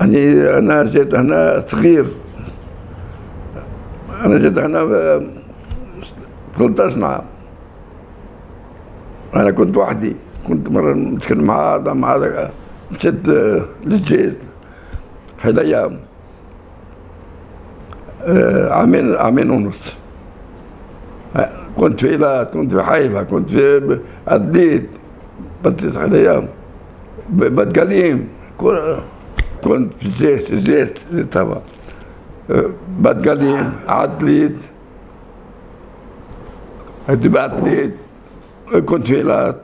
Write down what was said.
يعني أنا جيت هنا صغير. أنا جيت هنا ب 13 عام أنا كنت وحدي كنت مرة نتكلم مع هذا مع هذا مشيت للجيش. أيام آه، عامين عامين ونص. كنت في إيلات كنت في حيفا كنت في بديت على أيام. بتقليم كنت في الجيش الجيش طبعا. بتقليم عدليت بعتليت كنت في إيلات